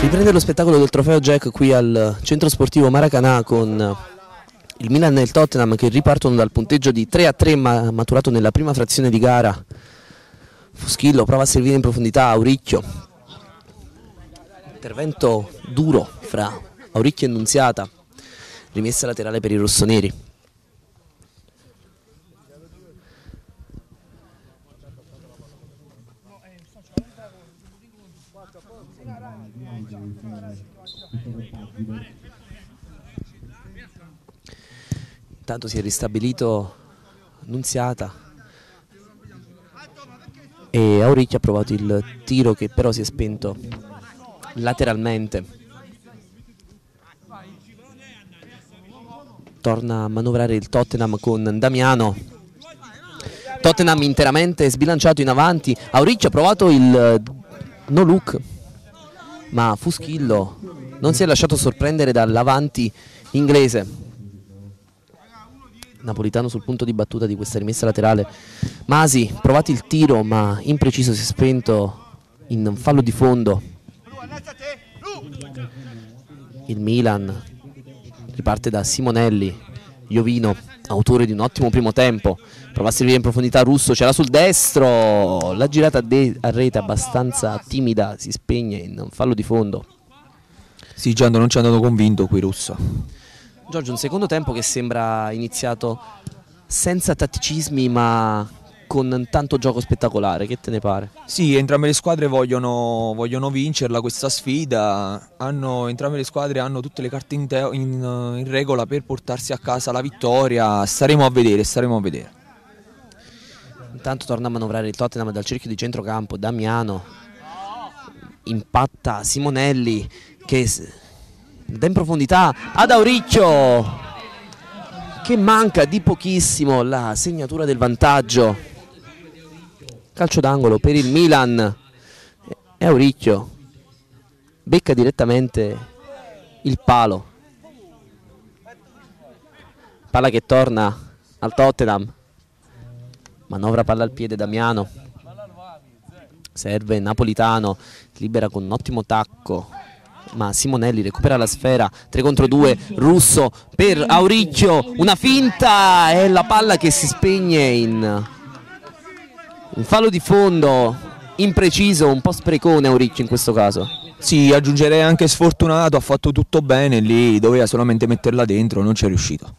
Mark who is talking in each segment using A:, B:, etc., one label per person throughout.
A: Riprende lo spettacolo del trofeo Jack qui al centro sportivo Maracanà con il Milan e il Tottenham che ripartono dal punteggio di 3 a 3 ma maturato nella prima frazione di gara. Fuschillo prova a servire in profondità Auricchio. Intervento duro fra Auricchio e Nunziata. Rimessa laterale per i rossoneri. Intanto si è ristabilito Nunziata e Auricchio ha provato il tiro che però si è spento lateralmente. Torna a manovrare il Tottenham con Damiano. Tottenham interamente sbilanciato in avanti. Auricchio ha provato il no look, ma Fuschillo non si è lasciato sorprendere dall'avanti inglese. Napolitano sul punto di battuta di questa rimessa laterale. Masi, provato il tiro ma impreciso, si è spento in fallo di fondo. Il Milan riparte da Simonelli, Iovino, autore di un ottimo primo tempo. Prova a servire in profondità Russo, c'era sul destro, la girata a rete abbastanza timida, si spegne in fallo di fondo.
B: Sì, Giando non ci è andato convinto qui Russo.
A: Giorgio, un secondo tempo che sembra iniziato senza tatticismi ma con tanto gioco spettacolare, che te ne pare?
B: Sì, entrambe le squadre vogliono, vogliono vincerla questa sfida, hanno, entrambe le squadre hanno tutte le carte in, in, in, regola per portarsi a casa la vittoria, staremo a vedere, staremo a vedere.
A: Intanto torna a manovrare il Tottenham dal cerchio di centrocampo, Damiano impatta Simonelli che da in profondità ad Auricchio che manca di pochissimo la segnatura del vantaggio. Calcio d'angolo per il Milan. E Auricchio becca direttamente il palo. Palla che torna al Tottenham. Manovra palla al piede Damiano. Serve Napolitano libera con un ottimo tacco ma Simonelli recupera la sfera 3 contro 2 Russo per Auricchio una finta e la palla che si spegne in un fallo di fondo impreciso un po' sprecone Auricchio in questo caso.
B: Sì aggiungerei anche sfortunato ha fatto tutto bene lì doveva solamente metterla dentro non ci è riuscito.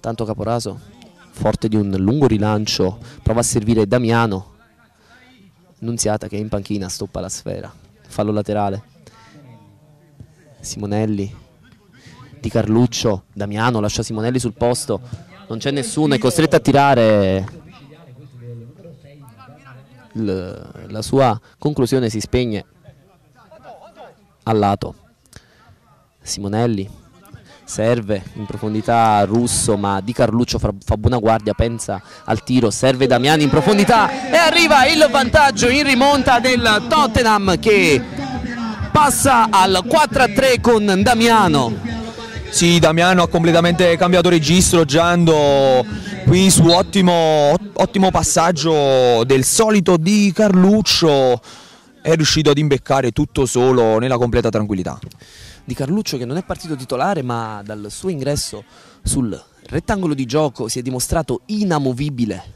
A: Tanto Caporaso forte di un lungo rilancio prova a servire Damiano. Nunziata che è in panchina stoppa la sfera. Fallo laterale Simonelli di Carluccio, Damiano lascia Simonelli sul posto, non c'è nessuno, è costretto a tirare, L la sua conclusione si spegne al lato. Simonelli serve in profondità Russo ma Di Carluccio fa, fa, buona guardia, pensa al tiro, serve Damiani in profondità e arriva il vantaggio in rimonta del Tottenham che passa al 4-3 con Damiano.
B: Sì, Damiano ha completamente cambiato registro, Giando qui su ottimo, ottimo passaggio del solito di Carluccio, è riuscito ad imbeccare tutto solo nella completa tranquillità.
A: Di Carluccio che non è partito titolare ma dal suo ingresso sul rettangolo di gioco si è dimostrato inamovibile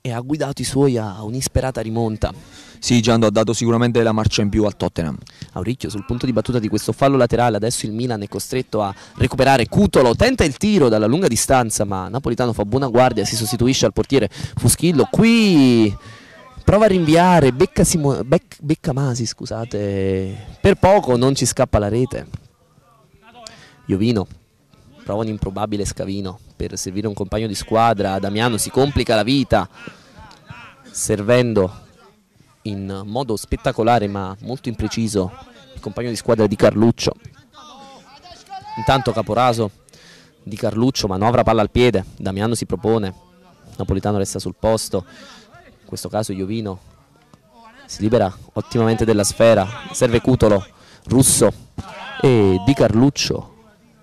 A: e ha guidato i suoi a un'isperata rimonta.
B: Sì, Giando ha dato sicuramente la marcia in più al Tottenham.
A: Auricchio sul punto di battuta di questo fallo laterale, adesso il Milan è costretto a recuperare Cutolo, tenta il tiro dalla lunga distanza, ma Napolitano fa buona guardia, si sostituisce al portiere Fuschillo. Qui prova a rinviare, becca, Simo, bec, becca Masi, scusate, per poco non ci scappa la rete. Iovino prova un improbabile scavino per servire un compagno di squadra, Damiano si complica la vita servendo in modo spettacolare ma molto impreciso il compagno di squadra di Carluccio. Intanto Caporaso di Carluccio manovra palla al piede, Damiano si propone, Napolitano resta sul posto, in questo caso Iovino si libera ottimamente della sfera, serve Cutolo, Russo e Di Carluccio,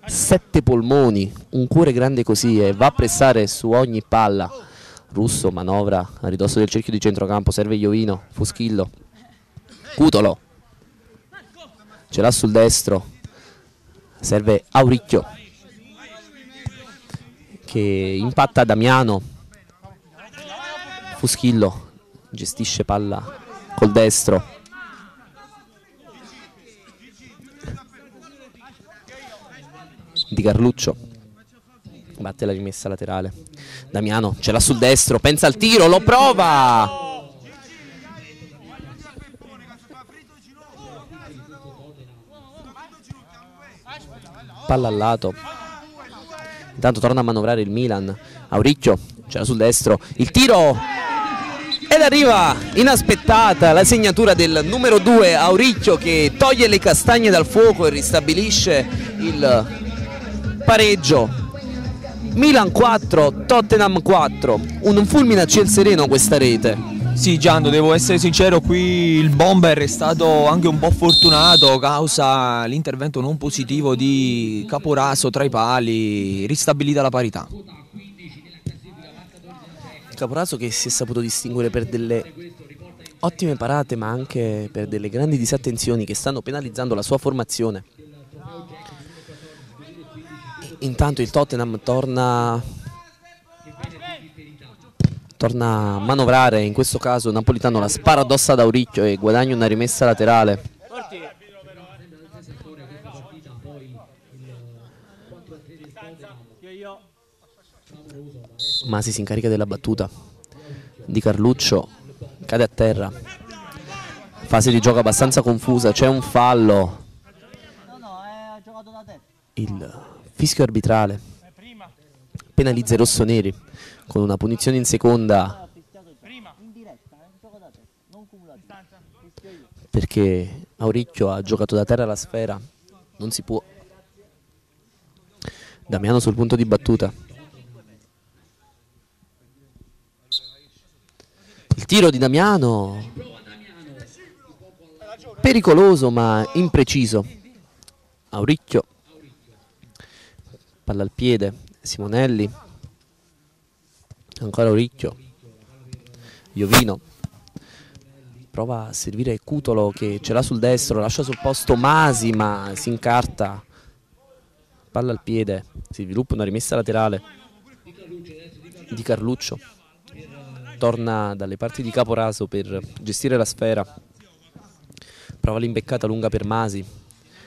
A: sette polmoni, un cuore grande così e va a pressare su ogni palla Russo manovra a ridosso del cerchio di centrocampo, serve Iovino, Fuschillo, Cutolo, ce l'ha sul destro, serve Auricchio che impatta Damiano, Fuschillo gestisce palla col destro, di Carluccio batte la rimessa laterale. Damiano ce l'ha sul destro pensa al tiro lo prova! Palla al lato. Intanto torna a manovrare il Milan. Auricchio ce l'ha sul destro. Il tiro! Ed arriva inaspettata la segnatura del numero 2 Auricchio che toglie le castagne dal fuoco e ristabilisce il pareggio Milan 4, Tottenham 4 un fulmine a ciel sereno questa rete
B: sì Giando, devo essere sincero, qui il bomber è stato anche un po' fortunato causa l'intervento non positivo di Caporaso tra i pali, ristabilita la parità.
A: Caporaso che si è saputo distinguere per delle ottime parate ma anche per delle grandi disattenzioni che stanno penalizzando la sua formazione. Intanto il Tottenham torna, torna a manovrare, in questo caso Napolitano la spara addosso ad Auricchio e guadagna una rimessa laterale. Masi si incarica della battuta di Carluccio, cade a terra. Fase di gioco abbastanza confusa, c'è un fallo. Il Fischio arbitrale. Penalizza i rossoneri con una punizione in seconda perché Auricchio ha giocato da terra la sfera. Non si può. Damiano sul punto di battuta. Il tiro di Damiano. Pericoloso ma impreciso. Auricchio palla al piede, Simonelli, ancora Oricchio, Iovino, prova a servire Cutolo che ce l'ha sul destro, lascia sul posto Masi ma si incarta, palla al piede, si sviluppa una rimessa laterale di Carluccio, torna dalle parti di Caporaso per gestire la sfera, prova l'imbeccata lunga per Masi,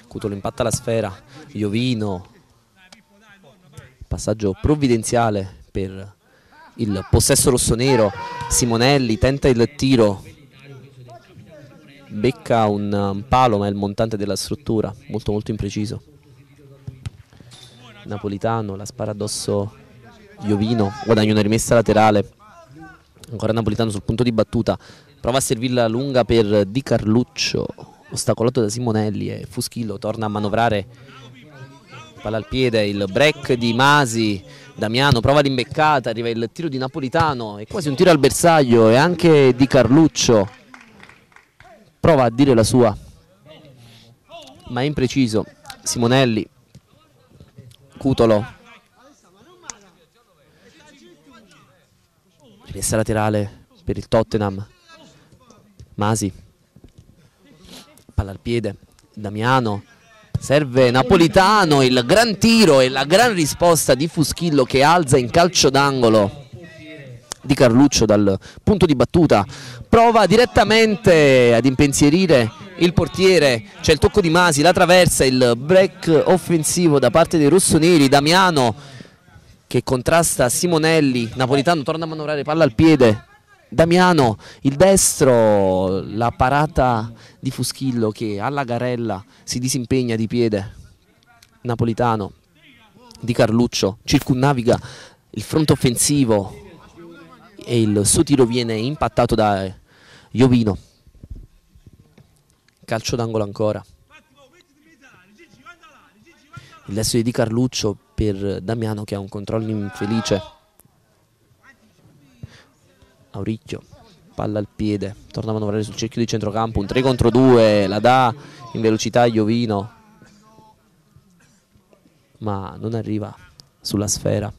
A: Cutolo impatta la sfera, Iovino passaggio provvidenziale per il possesso rossonero. Simonelli tenta il tiro. Becca un palo ma è il montante della struttura. Molto molto impreciso. Napolitano la spara addosso Iovino. Guadagna una rimessa laterale. Ancora Napolitano sul punto di battuta. Prova a servirla lunga per Di Carluccio. Ostacolato da Simonelli e Fuschillo torna a manovrare palla al piede, il break di Masi, Damiano prova l'imbeccata, arriva il tiro di Napolitano, è quasi un tiro al bersaglio e anche di Carluccio. Prova a dire la sua, ma è impreciso, Simonelli, Cutolo, rimessa laterale per il Tottenham, Masi, palla al piede, Damiano, serve Napolitano, il gran tiro e la gran risposta di Fuschillo che alza in calcio d'angolo di Carluccio dal punto di battuta. Prova direttamente ad impensierire il portiere. C'è il tocco di Masi, la traversa il break offensivo da parte dei rossoneri. Damiano che contrasta Simonelli. Napolitano torna a manovrare palla al piede Damiano, il destro, la parata di Fuschillo che alla garella si disimpegna di piede. Napolitano, di Carluccio, circunnaviga il fronte offensivo e il suo tiro viene impattato da Iovino. Calcio d'angolo ancora. Il destro di Carluccio per Damiano che ha un controllo infelice. Auricchio, palla al piede, torna a manovrare sul cerchio di centrocampo, un 3 contro 2, la dà in velocità Iovino, ma non arriva sulla sfera.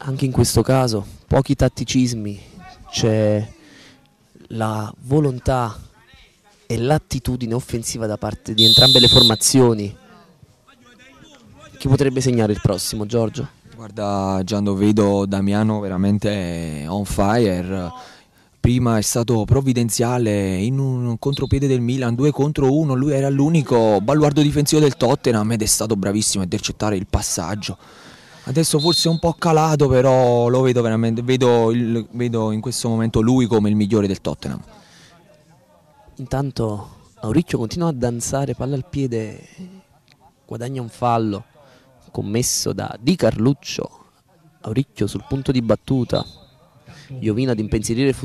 A: Anche in questo caso pochi tatticismi, c'è la volontà e l'attitudine offensiva da parte di entrambe le formazioni. Chi potrebbe segnare il prossimo, Giorgio?
B: Guarda Giando, vedo Damiano veramente on fire. Prima è stato provvidenziale in un contropiede del Milan, 2 contro 1, lui era l'unico baluardo difensivo del Tottenham ed è stato bravissimo a intercettare il passaggio. Adesso forse è un po' calato, però lo vedo veramente, vedo, il, vedo in questo momento lui come il migliore del Tottenham.
A: Intanto Auricchio continua a danzare, palla al piede, guadagna un fallo commesso da Di Carluccio. Auricchio sul punto di battuta. Iovino ad impensierire il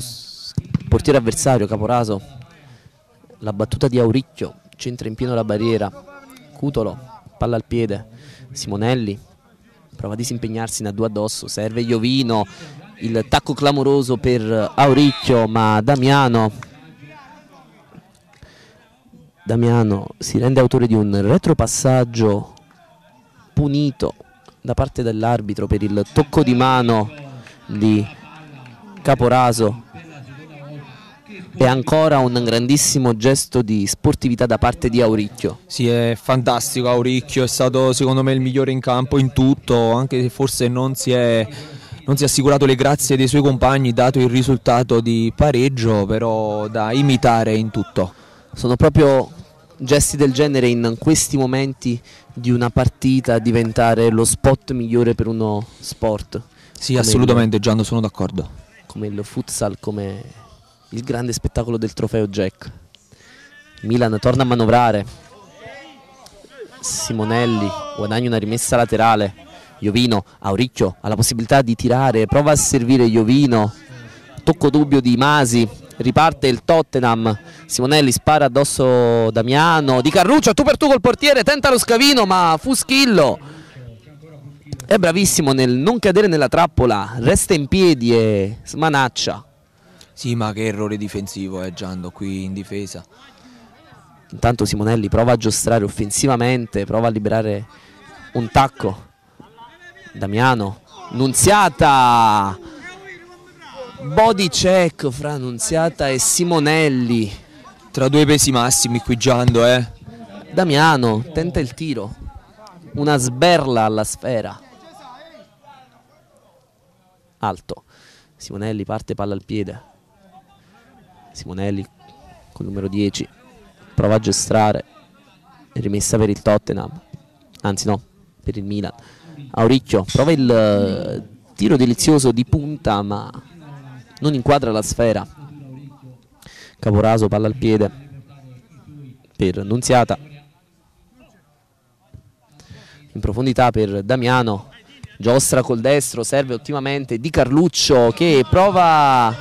A: portiere avversario, Caporaso. La battuta di Auricchio, centra in pieno la barriera. Cutolo, palla al piede. Simonelli prova a disimpegnarsi in a due addosso, serve Iovino. Il tacco clamoroso per Auricchio, ma Damiano Damiano si rende autore di un retropassaggio punito da parte dell'arbitro per il tocco di mano di Caporaso e ancora un grandissimo gesto di sportività da parte di Auricchio.
B: Sì, è fantastico Auricchio, è stato secondo me il migliore in campo in tutto, anche se forse non si è, non si è assicurato le grazie dei suoi compagni, dato il risultato di pareggio, però da imitare in tutto.
A: Sono proprio gesti del genere in questi momenti di una partita diventare lo spot migliore per uno sport.
B: Sì, assolutamente, Gianno, sono d'accordo.
A: Come il futsal, come il grande spettacolo del trofeo Jack. Milan torna a manovrare. Simonelli guadagna una rimessa laterale. Iovino, Auricchio ha la possibilità di tirare, prova a servire Iovino. Tocco dubbio di Masi, riparte il Tottenham, Simonelli spara addosso Damiano, Di Carluccio tu per tu col portiere, tenta lo scavino ma Fuschillo è bravissimo nel non cadere nella trappola, resta in piedi e smanaccia.
B: Sì ma che errore difensivo è eh, Giando qui in difesa.
A: Intanto Simonelli prova a giostrare offensivamente, prova a liberare un tacco. Damiano, Nunziata body check fra Annunziata e Simonelli.
B: Tra due pesi massimi qui Giando, eh.
A: Damiano tenta il tiro. Una sberla alla sfera. Alto. Simonelli parte palla al piede. Simonelli con il numero 10 prova a gestrare. Rimessa per il Tottenham. Anzi no, per il Milan. Auricchio prova il eh, tiro delizioso di punta ma non inquadra la sfera. Caporaso palla al piede. Per Nunziata. In profondità per Damiano. Giostra col destro serve ottimamente Di Carluccio che prova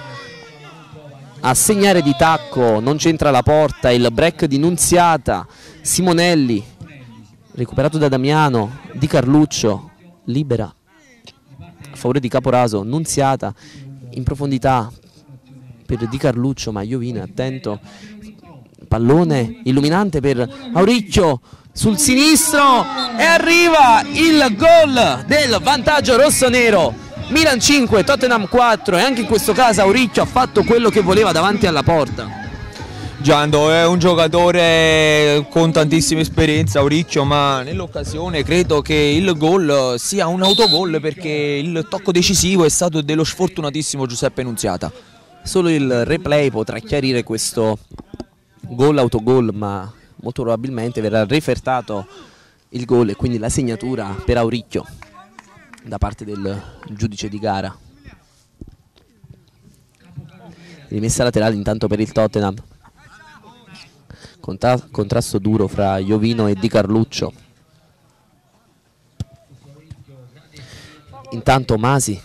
A: a segnare di tacco. Non c'entra la porta il break di Nunziata. Simonelli recuperato da Damiano. Di Carluccio libera. A favore di Caporaso Nunziata in profondità per Di Carluccio, ma Iovina attento, pallone illuminante per Auricchio sul sinistro e arriva il gol del vantaggio rosso-nero. Milan 5, Tottenham 4 e anche in questo caso Auricchio ha fatto quello che voleva davanti alla porta.
B: Giando è un giocatore con tantissima esperienza, Auricchio, ma nell'occasione credo che il gol sia un autogol perché il tocco decisivo è stato dello sfortunatissimo Giuseppe Nunziata.
A: Solo il replay potrà chiarire questo gol autogol, ma molto probabilmente verrà refertato il gol e quindi la segnatura per Auricchio da parte del giudice di gara. Rimessa laterale intanto per il Tottenham Contra contrasto duro fra Iovino e Di Carluccio. Intanto Masi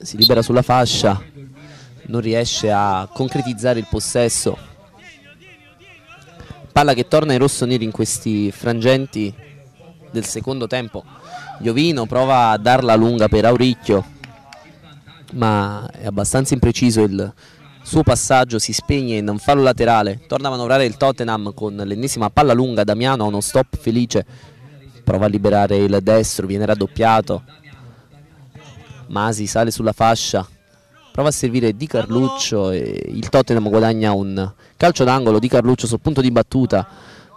A: si libera sulla fascia, non riesce a concretizzare il possesso. Palla che torna ai rossoneri in questi frangenti del secondo tempo. Iovino prova a darla lunga per Auricchio, ma è abbastanza impreciso il suo passaggio si spegne in un fallo laterale, torna a manovrare il Tottenham con l'ennesima palla lunga, Damiano ha uno stop felice, prova a liberare il destro, viene raddoppiato. Masi sale sulla fascia, prova a servire Di Carluccio e il Tottenham guadagna un calcio d'angolo. Di Carluccio sul punto di battuta.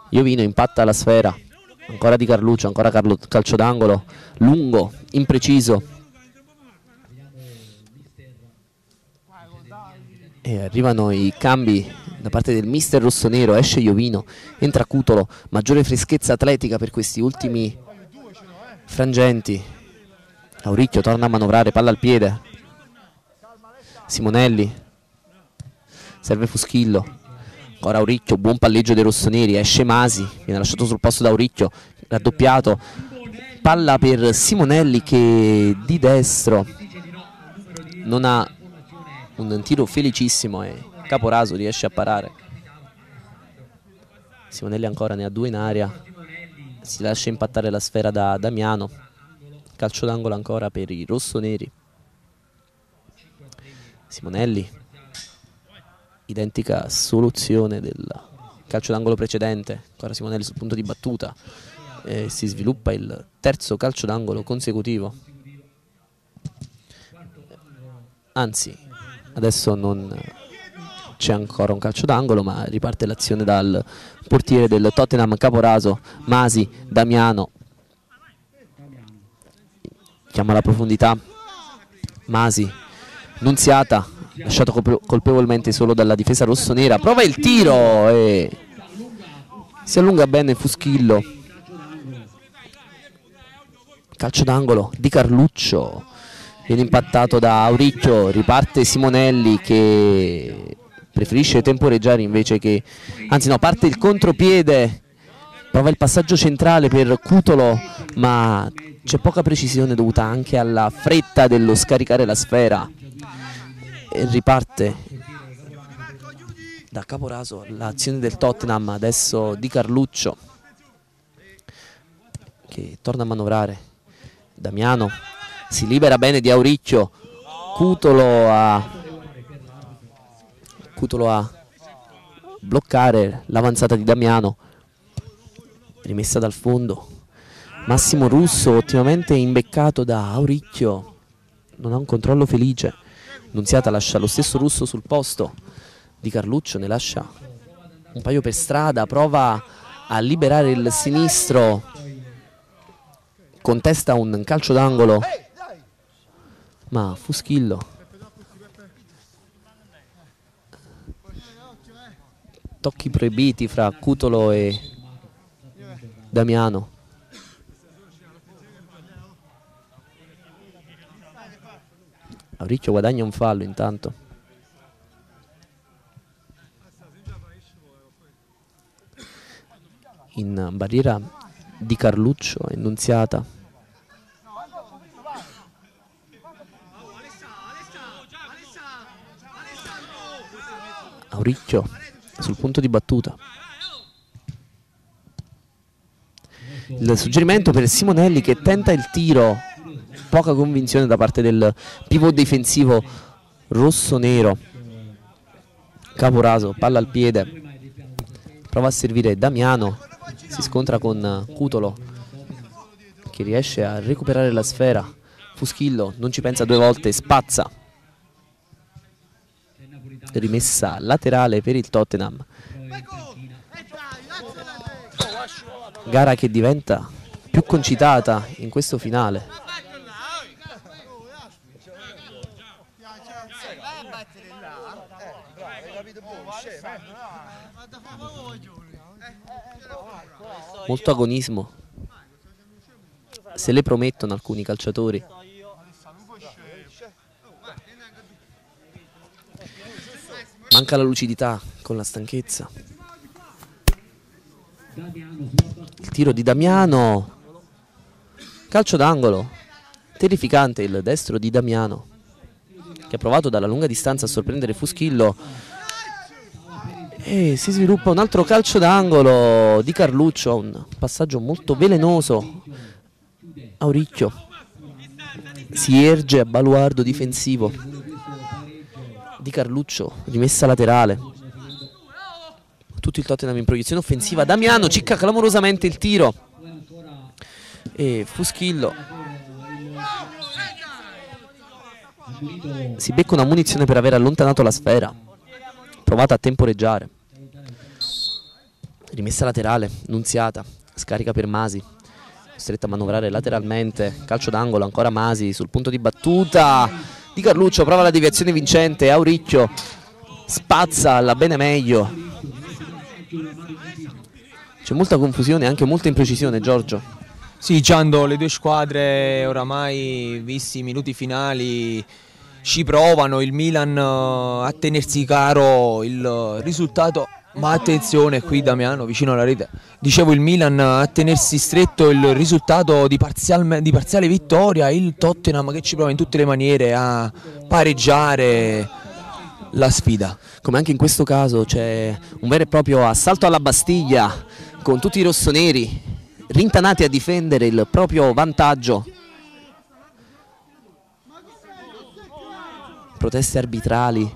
A: Iovino impatta la sfera, ancora Di Carluccio, ancora Carlo, calcio d'angolo, lungo, impreciso. E arrivano i cambi da parte del mister rossonero, esce Iovino, entra Cutolo, maggiore freschezza atletica per questi ultimi frangenti. Auricchio torna a manovrare, palla al piede. Simonelli, serve Fuschillo, ancora Auricchio, buon palleggio dei rossoneri, esce Masi, viene lasciato sul posto da Auricchio, raddoppiato, palla per Simonelli che di destro non ha un tiro felicissimo e Caporaso riesce a parare. Simonelli ancora ne ha due in aria, si lascia impattare la sfera da Damiano, calcio d'angolo ancora per i rossoneri. Simonelli, identica soluzione del calcio d'angolo precedente, ancora Simonelli sul punto di battuta, e si sviluppa il terzo calcio d'angolo consecutivo. Anzi, adesso non c'è ancora un calcio d'angolo ma riparte l'azione dal portiere del Tottenham Caporaso, Masi, Damiano, chiama la profondità, Masi, Nunziata, lasciato colpevolmente solo dalla difesa rossonera, prova il tiro e si allunga bene Fuschillo, calcio d'angolo di Carluccio, viene impattato da Auricchio, riparte Simonelli che preferisce temporeggiare invece che anzi no parte il contropiede prova il passaggio centrale per Cutolo ma c'è poca precisione dovuta anche alla fretta dello scaricare la sfera. E riparte da Caporaso l'azione del Tottenham adesso di Carluccio che torna a manovrare Damiano si libera bene di Auricchio. Cutolo a Cutolo a bloccare l'avanzata di Damiano. Rimessa dal fondo. Massimo Russo ottimamente imbeccato da Auricchio. Non ha un controllo felice. Nunziata lascia lo stesso Russo sul posto. Di Carluccio ne lascia un paio per strada. Prova a liberare il sinistro. Contesta un calcio d'angolo ma Fuschillo tocchi proibiti fra Cutolo e Damiano. Auricchio guadagna un fallo intanto. In barriera di Carluccio, Annunziata. Auricchio sul punto di battuta. Il suggerimento per Simonelli che tenta il tiro, poca convinzione da parte del pivot difensivo rosso-nero. Caporaso, palla al piede, prova a servire Damiano, si scontra con Cutolo che riesce a recuperare la sfera. Fuschillo non ci pensa due volte, spazza rimessa laterale per il Tottenham. Gara che diventa più concitata in questo finale. Molto agonismo. Se le promettono alcuni calciatori. Manca la lucidità con la stanchezza. Il tiro di Damiano. Calcio d'angolo. Terrificante il destro di Damiano. Che ha provato dalla lunga distanza a sorprendere Fuschillo. E si sviluppa un altro calcio d'angolo di Carluccio. Un passaggio molto velenoso. Auricchio si erge a baluardo difensivo di Carluccio, rimessa laterale. Tutto il Tottenham in proiezione offensiva. Damiano cicca clamorosamente il tiro. e Fuschillo. Si becca una munizione per aver allontanato la sfera. Provata a temporeggiare. Rimessa laterale Nunziata. Scarica per Masi. Stretta a manovrare lateralmente. Calcio d'angolo ancora Masi sul punto di battuta di Carluccio prova la deviazione vincente Auricchio spazza alla bene meglio. C'è molta confusione e anche molta imprecisione Giorgio.
B: Sì Giando le due squadre oramai visti i minuti finali ci provano. Il Milan eh, a tenersi caro il risultato ma attenzione qui Damiano vicino alla rete. Dicevo il Milan a tenersi stretto il risultato di, di parziale vittoria. Il Tottenham che ci prova in tutte le maniere a pareggiare la sfida.
A: Come anche in questo caso c'è un vero e proprio assalto alla Bastiglia con tutti i rossoneri rintanati a difendere il proprio vantaggio. Proteste arbitrali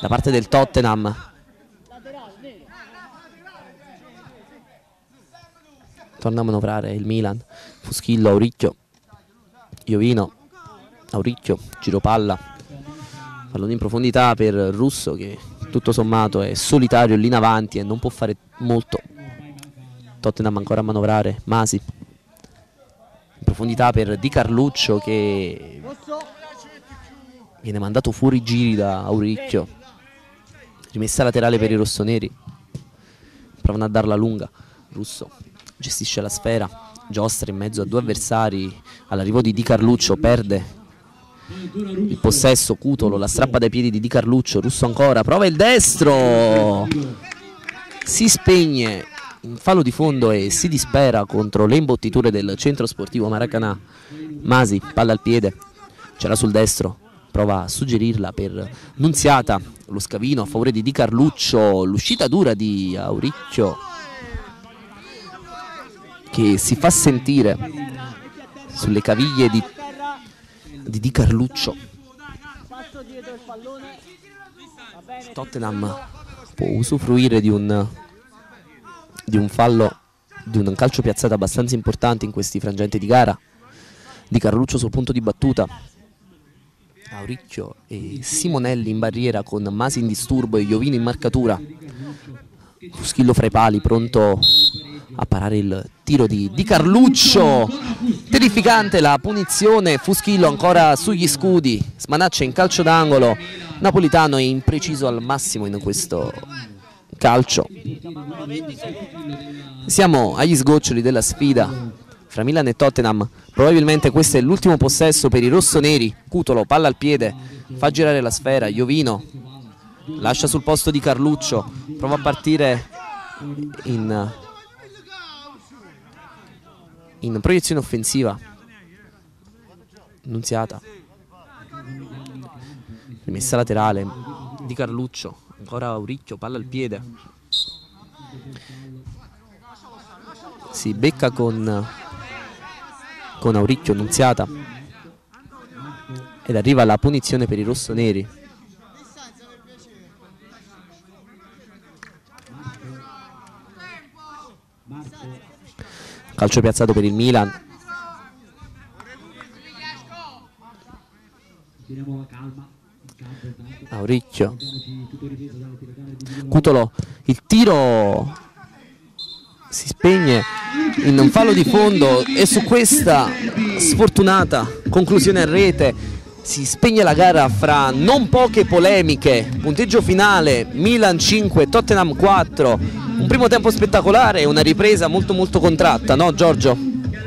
A: da parte del Tottenham torna a manovrare il Milan. Fuschillo, Auricchio. Iovino Auricchio, giro palla pallone in profondità per Russo che tutto sommato è solitario lì in avanti e non può fare molto. Tottenham ancora a manovrare Masi. In profondità per Di Carluccio che viene mandato fuori giri da Auricchio. Rimessa laterale per i rossoneri. Provano a darla lunga Russo gestisce la sfera. Giostra in mezzo a due avversari all'arrivo di Di Carluccio perde il possesso, Cutolo, la strappa dai piedi di Di Carluccio, Russo ancora, prova il destro si spegne in fallo di fondo e si dispera contro le imbottiture del centro sportivo Maracanà. Masi, palla al piede, c'era sul destro, prova a suggerirla per Nunziata, lo scavino a favore di Di Carluccio, l'uscita dura di Auricchio che si fa sentire sulle caviglie di, di Di Carluccio. Tottenham può usufruire di un di un fallo, di un calcio piazzato abbastanza importante in questi frangenti di gara. Di Carluccio sul punto di battuta. Auricchio e Simonelli in barriera con Masi in disturbo e Iovino in marcatura. Fuschillo fra i pali, pronto a parare il tiro di, di Carluccio. Terrificante la punizione, Fuschillo ancora sugli scudi, smanaccia in calcio d'angolo. Napolitano è impreciso al massimo in questo calcio. Siamo agli sgoccioli della sfida fra Milan e Tottenham. Probabilmente questo è l'ultimo possesso per i rossoneri. Cutolo, palla al piede, fa girare la sfera. Iovino lascia sul posto di Carluccio, prova a partire in, in proiezione offensiva. Nunziata. Rimessa laterale di Carluccio ancora Auricchio, palla al piede. Si becca con, con Auricchio Nunziata ed arriva la punizione per i rossoneri. Calcio piazzato per il Milan. Auricchio Cutolo. Il tiro si spegne in un fallo di fondo e su questa sfortunata conclusione a rete si spegne la gara fra non poche polemiche. Punteggio finale Milan 5 Tottenham 4 un primo tempo spettacolare una ripresa molto molto contratta no Giorgio?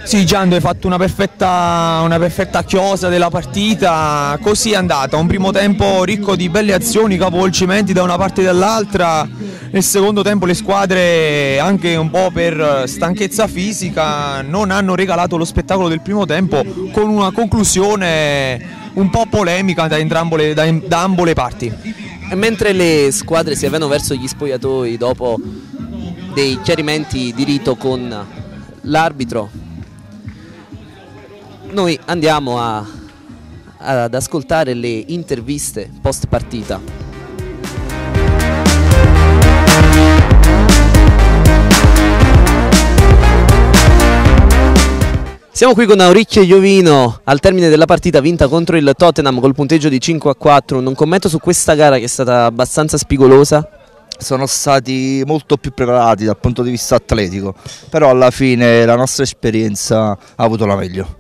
B: Sì, Giando hai fatto una perfetta, una perfetta, chiosa della partita, così è andata, un primo tempo ricco di belle azioni, capovolgimenti da una parte e dall'altra, nel secondo tempo le squadre anche un po' per stanchezza fisica non hanno regalato lo spettacolo del primo tempo con una conclusione un po' polemica da, le, da, da ambo le parti.
A: E mentre le squadre si avviano verso gli spogliatoi dopo dei chiarimenti di rito con l'arbitro noi andiamo a, ad ascoltare le interviste post partita. Siamo qui con Auricchio Iovino al termine della partita vinta contro il Tottenham col punteggio di 5 a 4. Un commento su questa gara che è stata abbastanza spigolosa?
C: Sono stati molto più preparati dal punto di vista atletico, però alla fine la nostra esperienza ha avuto la meglio.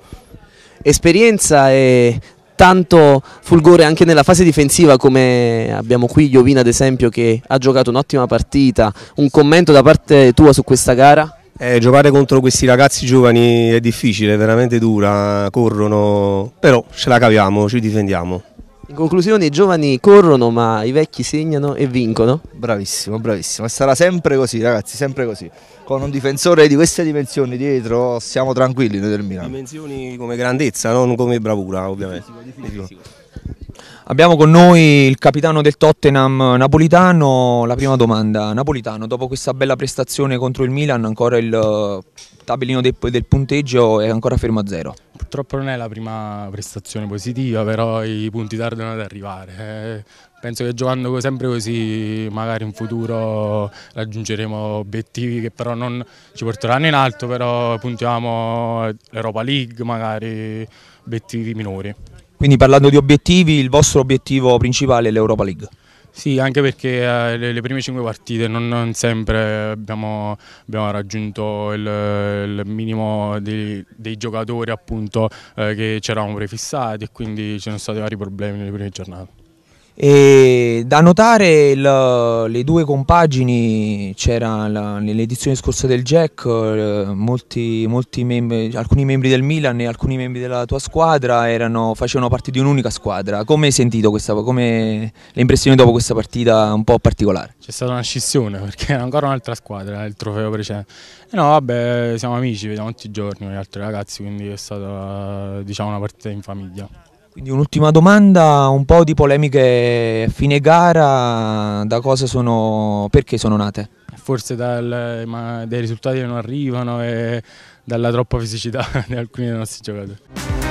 A: Esperienza e tanto fulgore anche nella fase difensiva come abbiamo qui Iovino ad esempio che ha giocato un'ottima partita. Un commento da parte tua su questa gara?
D: Eh, giocare contro questi ragazzi giovani è difficile, è veramente dura, corrono, però ce la caviamo, ci difendiamo.
A: In conclusione i giovani corrono ma i vecchi segnano e vincono.
C: Bravissimo, bravissimo. E sarà sempre così ragazzi, sempre così. Con un difensore di queste dimensioni dietro siamo tranquilli noi del Milan.
D: Dimensioni come grandezza, non come bravura ovviamente.
C: Fisico, fisico.
B: Abbiamo con noi il capitano del Tottenham Napolitano. La prima domanda, Napolitano, dopo questa bella prestazione contro il Milan, ancora il eh, tabellino del, del punteggio è ancora fermo a zero.
E: Purtroppo non è la prima prestazione positiva, però i punti tardano ad arrivare. Eh, penso che giocando sempre così magari in futuro raggiungeremo obiettivi che però non ci porteranno in alto, però puntiamo l'Europa League, magari obiettivi minori.
B: Quindi parlando di obiettivi, il vostro obiettivo principale è l'Europa League?
E: Sì, anche perché eh, le, prime cinque partite non, non sempre abbiamo, abbiamo raggiunto il, il minimo dei, dei, giocatori appunto eh, che ci eravamo prefissati e quindi ci sono stati vari problemi nelle prime giornate.
B: E da notare il, le due compagini, c'era nell'edizione scorsa del Jack, eh, molti, molti membri, alcuni membri del Milan e alcuni membri della tua squadra erano, facevano parte di un'unica squadra. Come hai sentito questa, come le impressioni dopo questa partita un po' particolare?
E: C'è stata una scissione perché era ancora un'altra squadra, il trofeo precedente. E no, vabbè, siamo amici, vediamo tutti i giorni con gli altri ragazzi, quindi è stata diciamo, una partita in famiglia.
B: Quindi un'ultima domanda, un po' di polemiche fine gara, da cosa sono, perché sono nate?
E: Forse dal, dai risultati che non arrivano e dalla troppa fisicità di alcuni dei nostri giocatori.